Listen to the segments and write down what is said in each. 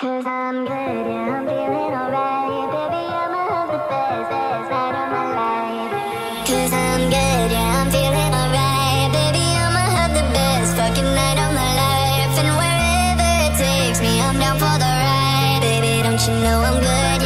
Cause I'm good, yeah, I'm feeling alright. Baby, I'ma have the best, night of my life. Cause I'm good, yeah, I'm feeling alright. Baby, I'ma have the best fucking night of my life. And wherever it takes me, I'm down for the ride. Baby, don't you know I'm good.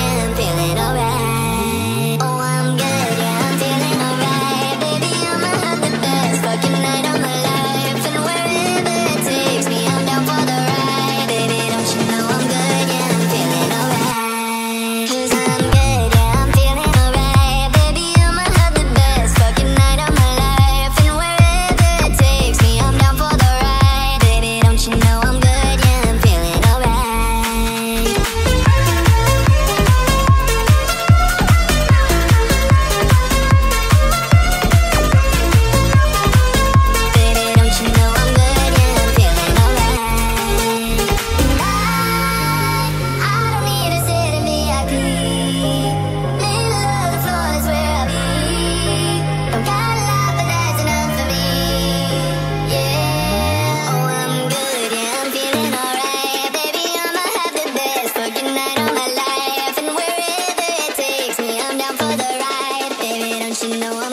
No. know I